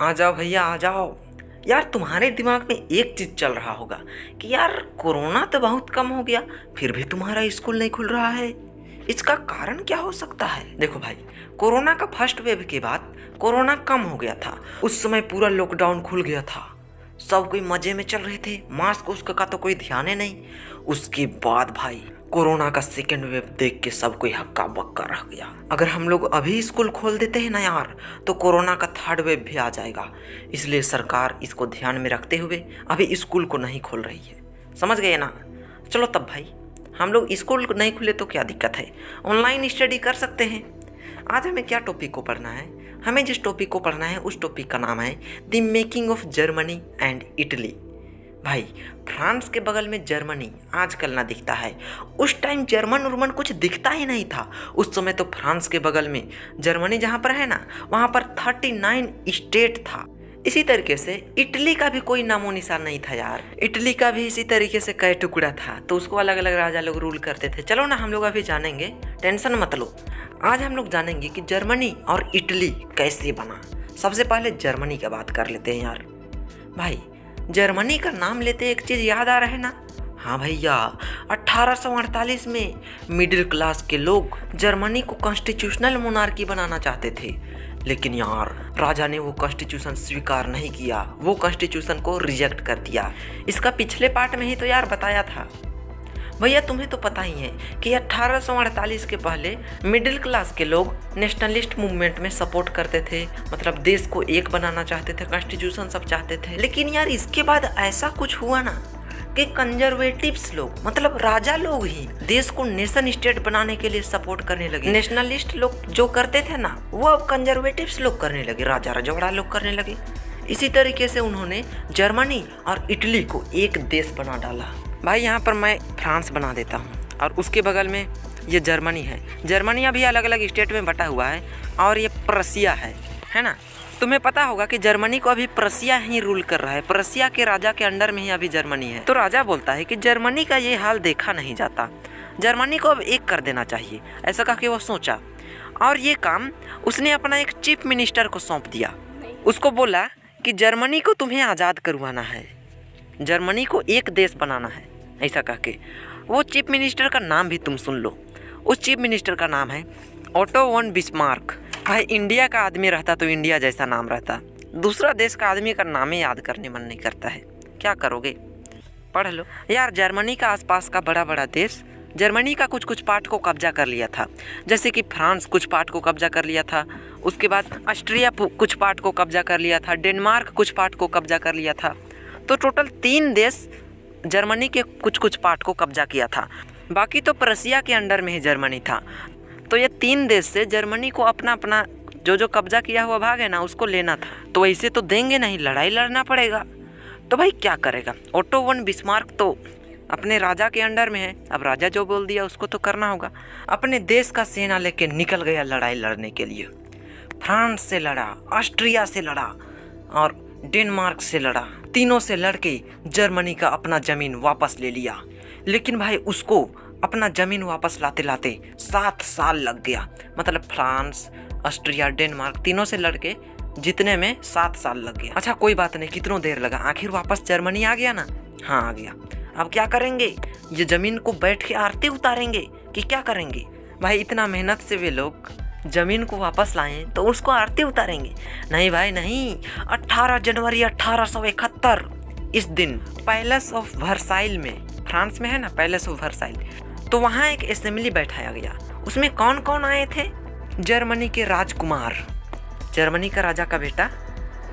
आ जाओ भैया, आ जाओ। यार, तुम्हारे दिमाग में एक चीज़ चल रहा होगा कि यार, कोरोना तो बहुत कम हो गया, फिर भी तुम्हारा स्कूल नहीं खुल रहा है। इसका कारण क्या हो सकता है? देखो भाई, कोरोना का फ़र्स्ट वेव के बाद कोरोना कम हो गया था। उस समय पूरा लॉकडाउन खुल गया था। सब कोई मज़े में चल रहे थे। मास्क उसका का तो कोई ध्यान ही नहीं। उसके बाद भाई, कोरोना का सेकेंड वेव देख के सब कोई हक्का बक्का रह गया। अगर हम लोग अभी स्कूल खोल देते हैं ना यार तो कोरोना का थर्ड वेव भी आ जाएगा। इसलिए सरकार इसको ध्यान में रखते हुए अभी स्कूल को नहीं खोल रही है। समझ गए ना? चलो तब भाई, हम लोग स्कूल नहीं खुले तो क्या दिक्कत है? ऑनलाइन स्टडी कर सकते हैं। आज हमें क्या टॉपिक को पढ़ना है? हमें जिस टॉपिक को पढ़ना है, उस टॉपिक का नाम है the making of Germany and Italy. भाई, फ्रांस के बगल में जर्मनी आजकल ना दिखता है। उस टाइम जर्मन उर्मन कुछ दिखता ही नहीं था। उस समय तो फ्रांस के बगल में जर्मनी जहाँ पर है ना, वहाँ पर थर्टी नाइन स्टेट था। इसी तरीके से इटली का भी कोई नामो निशान नहीं था यार। इटली का भी इसी तरीके से कई टुकड़ा था तो उसको अलग अलग राजा लोग रूल करते थे। चलो ना, हम लोग अभी जानेंगे। टेंशन मत लो। आज हम लोग जानेंगे कि जर्मनी और इटली कैसे बना। सबसे पहले जर्मनी की बात कर लेते हैं यार। भाई, जर्मनी का नाम लेते एक चीज़ याद आ रहा है ना? हाँ भैया 1848 में मिडिल क्लास के लोग जर्मनी को कॉन्स्टिट्यूशनल मोनार्की बनाना चाहते थे। लेकिन यार, राजा ने वो कॉन्स्टिट्यूशन स्वीकार नहीं किया। वो कॉन्स्टिट्यूशन को रिजेक्ट कर दिया। इसका पिछले पार्ट में ही तो यार बताया था। भैया, तुम्हें तो पता ही है कि 1848 के पहले मिडिल क्लास के लोग नेशनलिस्ट मूवमेंट में सपोर्ट करते थे। मतलब देश को एक बनाना चाहते थे कॉन्स्टिट्यूशन सब चाहते थे। लेकिन यार, इसके बाद ऐसा कुछ हुआ ना कि कंजर्वेटिव्स लोग मतलब राजा लोग ही देश को नेशन स्टेट बनाने के लिए सपोर्ट करने लगे। नेशनलिस्ट लोग जो करते थे ना, वो अब कंजर्वेटिव्स लोग करने लगे, राजा रजवाड़ा लोग करने लगे। इसी तरीके से उन्होंने जर्मनी और इटली को एक देश बना डाला। भाई, यहाँ पर मैं फ्रांस बना देता हूँ और उसके बगल में ये जर्मनी है। जर्मनी अभी अलग अलग स्टेट में बटा हुआ है और ये प्रसिया है है ना? तुम्हें पता होगा कि जर्मनी को अभी प्रसिया ही रूल कर रहा है। प्रसिया के राजा के अंडर में ही अभी जर्मनी है। तो राजा बोलता है कि जर्मनी का ये हाल देखा नहीं जाता। जर्मनी को अब एक कर देना चाहिए, ऐसा कह के वो सोचा। और ये काम उसने अपना एक चीफ मिनिस्टर को सौंप दिया। उसको बोला कि जर्मनी को तुम्हें आज़ाद करवाना है। जर्मनी को एक देश बनाना है। ऐसा कह के। वो चीफ मिनिस्टर का नाम भी तुम सुन लो। उस चीफ मिनिस्टर का नाम है ऑटो वन बिस्मार्क। भाई, इंडिया का आदमी रहता तो इंडिया जैसा नाम रहता। दूसरा देश का आदमी का नाम ही याद करने मन नहीं करता है। क्या करोगे? पढ़ लो। यार, जर्मनी का आसपास का बड़ा बड़ा देश, जर्मनी का कुछ कुछ पार्ट को कब्जा कर लिया था। जैसे कि फ्रांस कुछ पार्ट को कब्जा कर लिया था, उसके बाद ऑस्ट्रिया कुछ पार्ट को कब्जा कर लिया था, डेनमार्क कुछ पार्ट को कब्जा कर लिया था। तो टोटल तीन देश जर्मनी के कुछ कुछ पार्ट को कब्जा किया था। बाकी तो प्रसिया के अंडर में ही जर्मनी था। तो ये तीन देश से जर्मनी को अपना अपना जो जो कब्जा किया हुआ भाग है ना, उसको लेना था। तो ऐसे तो देंगे नहीं, लड़ाई लड़ना पड़ेगा। तो भाई क्या करेगा? ऑटो वन बिस्मार्क तो अपने राजा के अंडर में है। अब राजा जो बोल दिया, उसको तो करना होगा। अपने देश का सेना लेके निकल गया लड़ाई लड़ने के लिए। फ्रांस से लड़ा, ऑस्ट्रिया से लड़ा और डेनमार्क से लड़ा। तीनों से लड़के जर्मनी का अपना ज़मीन वापस ले लिया। लेकिन भाई, उसको अपना ज़मीन वापस लाते लाते सात साल लग गया। मतलब फ्रांस, ऑस्ट्रिया, डेनमार्क, तीनों से लड़के जितने में सात साल लग गया। अच्छा कोई बात नहीं, कितनों देर लगा? आखिर वापस जर्मनी आ गया ना? हाँ आ गया। अब क्या करेंगे? ये ज़मीन को बैठ के आरती उतारेंगे कि क्या करेंगे? भाई, इतना मेहनत से वे लोग ज़मीन को वापस लाएँ तो उसको आरती उतारेंगे। नहीं भाई, नहीं। 18 जनवरी 1871 इस दिन, पैलेस ऑफ़ वर्साइल में। फ्रांस में है ना, पैलेस ऑफ़ वर्साइल। तो वहाँ एक असेंबली बैठाया गया। उसमें कौन कौन आए थे? जर्मनी के राजकुमार। जर्मनी का राजा का बेटा।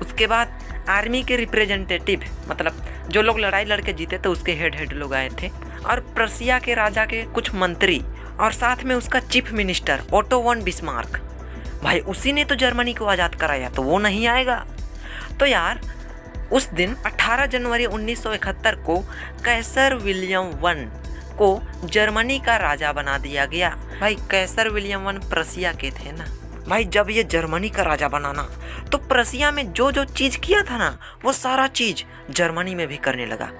उसके बाद आर्मी के रिप्रेजेंटेटिव मतलब जो लोग लड़ाई लड़के जीते तो उसके हेड हेड लोग आए थे। और प्रसिया के राजा के कुछ मंत्री। और साथ में उसका chief minister Otto von Bismarck. भाई, उसी ने तो जर्मनी को आज़ाद कराया तो वो नहीं आएगा। तो यार, उस दिन 18 जनवरी 1971 को कैसर विलियम वन को जर्मनी का राजा बना दिया गया। भाई, कैसर विलियम वन प्रसिया के थे ना? भाई, जब ये जर्मनी का राजा बनाना तो प्रसिया में जो जो चीज़ किया था ना, वो सारा चीज़ जर्मनी में भी करने लगा।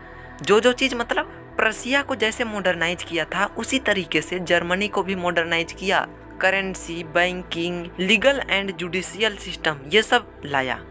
जो जो चीज़ मतलब प्रसिया को जैसे मॉडर्नाइज किया था, उसी तरीके से जर्मनी को भी मॉडर्नाइज किया। Currency banking legal and judicial system ये सब लाया।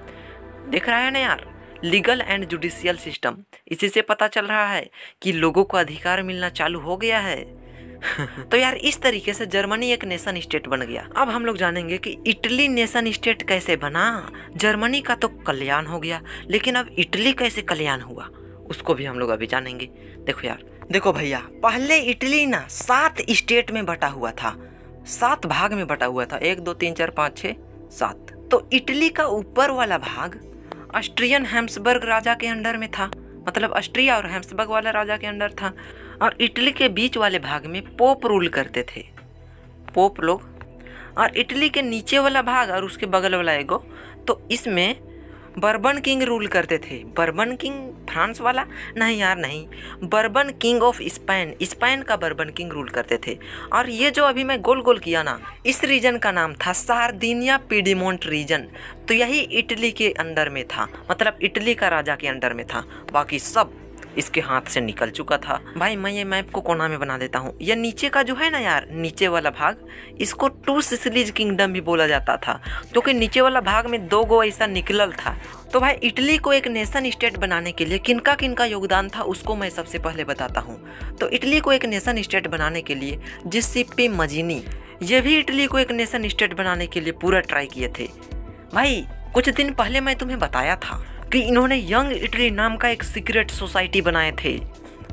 देख रहा है ना यार लीगल एंड जुडिशियल सिस्टम इसी से पता चल रहा है कि लोगों को अधिकार मिलना चालू हो गया है। तो यार, इस तरीके से जर्मनी एक नेशन स्टेट बन गया। अब हम लोग जानेंगे कि इटली नेशन स्टेट कैसे बना। जर्मनी का तो कल्याण हो गया, लेकिन अब इटली कैसे कल्याण हुआ? उसको भी हम लोग अभी जानेंगे। देखो यार, देखो भैया, पहले इटली ना सात स्टेट में बटा हुआ था। सात भाग में बटा हुआ था। एक, दो, तीन, चार, पाँच छः सात। तो इटली का ऊपर वाला भाग ऑस्ट्रियन हेम्सबर्ग राजा के अंडर में था। मतलब ऑस्ट्रिया और हेम्सबर्ग वाला राजा के अंडर था। और इटली के बीच वाले भाग में पोप रूल करते थे। पोप लोग। और इटली के नीचे वाला भाग और उसके बगल वाला एगो। तो इसमें बर्बन किंग रूल करते थे। बर्बन किंग फ्रांस वाला? नहीं यार, नहीं। Bourbon king of Spain. Spain का बर्बन किंग रूल करते थे। और ये जो अभी मैं गोल गोल किया ना, इस रीजन का नाम था सार्दिनिया पीडीमोंट रीजन तो यही इटली के अंदर में था। मतलब इटली का राजा के अंडर में था। बाकी सब इसके हाथ से निकल चुका था। भाई, मैं ये मैप को कोना में बना देता हूँ। ये नीचे का जो है ना यार, नीचे वाला भाग, इसको टू सिसलीज किंगडम भी बोला जाता था, क्योंकि तो नीचे वाला भाग में दो गो ऐसा निकलल था। तो भाई, इटली को एक नेशन स्टेट बनाने के लिए किनका किनका योगदान था, उसको मैं सबसे पहले बताता हूँ। तो इटली को एक नेशन स्टेट बनाने के लिए जिस जिसिप्पी मजीनी, ये भी इटली को एक नेशन स्टेट बनाने के लिए पूरा ट्राई किए थे। भाई, कुछ दिन पहले मैं तुम्हें बताया था। कि इन्होंने यंग इटली नाम का एक सीक्रेट सोसाइटी बनाए थे।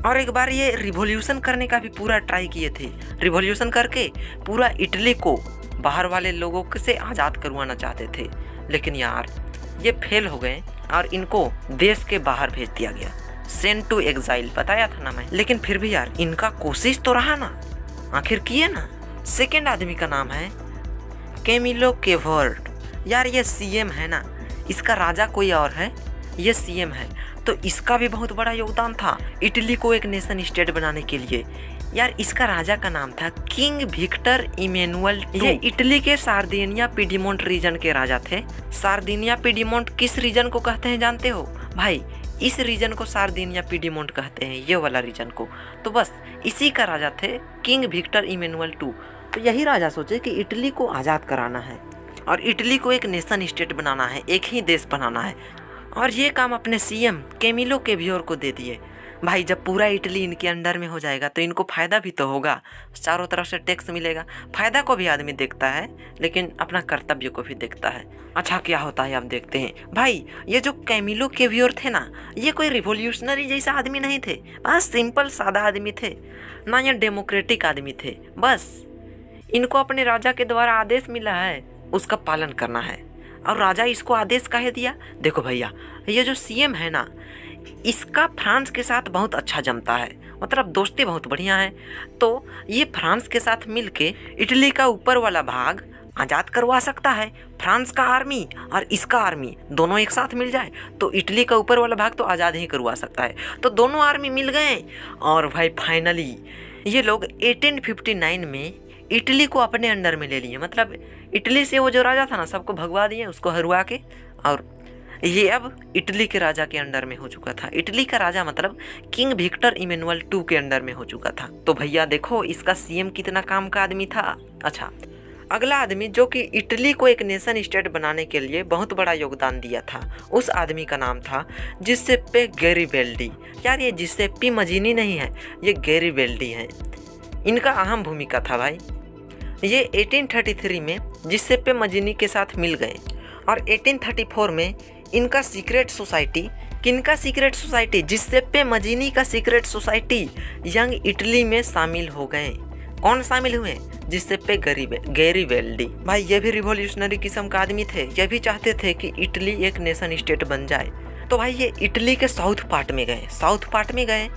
और एक बार ये रिवोल्यूशन करने का भी पूरा ट्राई किए थे। रिवोल्यूशन करके पूरा इटली को बाहर वाले लोगों से आज़ाद करवाना चाहते थे। लेकिन यार, ये फेल हो गए और इनको देश के बाहर भेज दिया गया। सेंट टू एग्जाइल बताया था ना मैं। लेकिन फिर भी यार, इनका कोशिश तो रहा ना। आखिर किए ना। सेकेंड आदमी का नाम है केमिलो केवर्ट यार ये सीएम है ना। इसका राजा कोई और है? ये सीएम है। तो इसका भी बहुत बड़ा योगदान था इटली को एक नेशन स्टेट बनाने के लिए। यार, इसका राजा का नाम था किंग विक्टर इमेनुअल ये इटली के सार्दिनिया पीडीमोंट रीजन के राजा थे। सार्दिनिया पीडीमोंट किस रीजन को कहते हैं जानते हो? भाई, इस रीजन को सार्दिनिया पीडीमोंट कहते हैं, ये वाला रीजन को। तो बस, इसी का राजा थे किंग विक्टर इमेनुअल टू। तो यही राजा सोचे कि इटली को आज़ाद कराना है और इटली को एक नेशन स्टेट बनाना है, एक ही देश बनाना है। और ये काम अपने सीएम केमिलो के व्योर को दे दिए। भाई, जब पूरा इटली इनके अंडर में हो जाएगा तो इनको फ़ायदा भी तो होगा। चारों तरफ़ से टैक्स मिलेगा। फ़ायदा को भी आदमी देखता है, लेकिन अपना कर्तव्य को भी देखता है। अच्छा क्या होता है, आप देखते हैं। भाई, ये जो कैमिलो के व्योर थे ना, ये कोई रिवोल्यूशनरी जैसा आदमी नहीं थे। बस सिंपल, सादा आदमी थे। ना ये डेमोक्रेटिक आदमी थे। बस, इनको अपने राजा के द्वारा आदेश मिला है, उसका पालन करना है। और राजा इसको आदेश काहे दिया। देखो भैया, ये जो सीएम है ना, इसका फ्रांस के साथ बहुत अच्छा जमता है। मतलब दोस्ती बहुत बढ़िया है। तो ये फ्रांस के साथ मिलके इटली का ऊपर वाला भाग आज़ाद करवा सकता है। फ्रांस का आर्मी और इसका आर्मी दोनों एक साथ मिल जाए तो इटली का ऊपर वाला भाग तो आज़ाद ही करवा सकता है। तो दोनों आर्मी मिल गए और भाई फाइनली ये लोग 1859 में इटली को अपने अंडर में ले लिए। मतलब इटली से वो जो राजा था ना, सबको भगवा दिए, उसको हरवा के। और ये अब इटली के राजा के अंडर में हो चुका था। इटली का राजा मतलब किंग विक्टर इमेनुअल टू के अंडर में हो चुका था। तो भैया, देखो, इसका सीएम कितना काम का आदमी था। अच्छा अगला आदमी जो कि इटली को एक नेशन स्टेट बनाने के लिए बहुत बड़ा योगदान दिया था, उस आदमी का नाम था जिससे पे गेरी बेल्डी यार, ये जिससे पी मजीनी नहीं है, ये गेरी बेल्डी है। इनका अहम भूमिका था भाई। ये 1833 में जिससे पे मजीनी के साथ मिल गए और 1834 में इनका सीक्रेट सोसाइटी किनका सीक्रेट सोसाइटी जिससे पे मजीनी का सीक्रेट सोसाइटी यंग इटली में शामिल हो गए। कौन शामिल हुए? जिससे पे गरीब, गैरी वेल्डी। भाई, ये भी रिवोल्यूशनरी किस्म का आदमी थे। ये भी चाहते थे कि इटली एक नेशन स्टेट बन जाए। तो भाई, ये इटली के साउथ पार्ट में गए। साउथ पार्ट में गए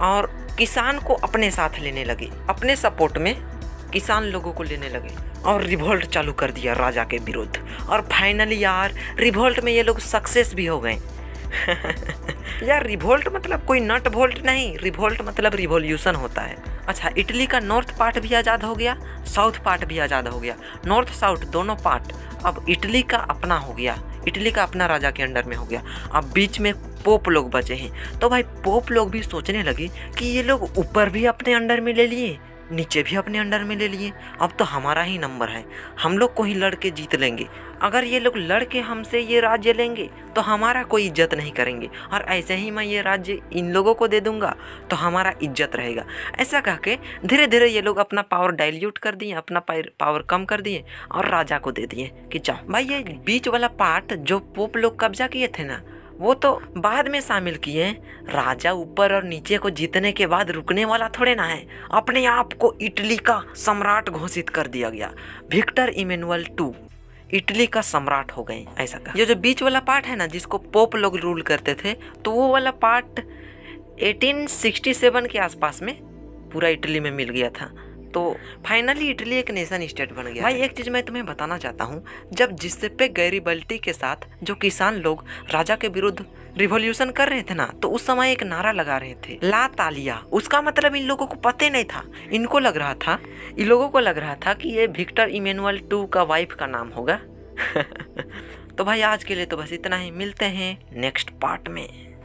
और किसान को अपने साथ लेने लगे। अपने सपोर्ट में किसान लोगों को लेने लगे और रिवोल्ट चालू कर दिया राजा के विरुद्ध। और फाइनली यार, रिवोल्ट में ये लोग सक्सेस भी हो गए। यार रिवोल्ट मतलब कोई नट वोल्ट नहीं, रिवोल्ट मतलब रिवोल्यूशन होता है। अच्छा इटली का नॉर्थ पार्ट भी आज़ाद हो गया साउथ पार्ट भी आज़ाद हो गया। नॉर्थ साउथ दोनों पार्ट अब इटली का अपना हो गया, इटली का अपना राजा के अंडर में हो गया। अब बीच में पोप लोग बचे हैं। तो भाई पोप लोग भी सोचने लगे कि ये लोग ऊपर भी अपने अंडर में ले लिए नीचे भी अपने अंडर में ले लिए। अब तो हमारा ही नंबर है। हम लोग को ही लड़के जीत लेंगे। अगर ये लोग लड़के हमसे ये राज्य लेंगे तो हमारा कोई इज़्ज़त नहीं करेंगे। और ऐसे ही मैं ये राज्य इन लोगों को दे दूँगा तो हमारा इज़्ज़त रहेगा। ऐसा कह के धीरे धीरे ये लोग अपना पावर डाइल्यूट कर दिए, अपना पावर कम कर दिए और राजा को दे दिए कि चाह भाई, ये बीच वाला पार्ट जो पोप लोग कब्जा किए थे ना वो तो बाद में शामिल किए राजा ऊपर और नीचे को जीतने के बाद रुकने वाला थोड़े ना है। अपने आप को इटली का सम्राट घोषित कर दिया गया। Victor Emmanuel to. इटली का सम्राट हो गए, ऐसा कहा। ये जो बीच वाला पार्ट है ना, जिसको पोप लोग रूल करते थे तो वो वाला पार्ट 1867 के आसपास में पूरा इटली में मिल गया था। तो फाइनली इटली एक नेशन स्टेट बन गया भाई एक चीज़ मैं तुम्हें बताना चाहता हूँ जब जिससे गैरीबल्टी के साथ जो किसान लोग राजा के विरुद्ध रिवोल्यूशन कर रहे थे ना तो उस समय एक नारा लगा रहे थे। ला तालिया उसका मतलब इन लोगों को पता नहीं था। इनको लग रहा था इन लोगों को लग रहा था कि ये विक्टर इमेनुअल टू का वाइफ का नाम होगा। तो भाई आज के लिए तो बस इतना ही मिलते हैं नेक्स्ट पार्ट में।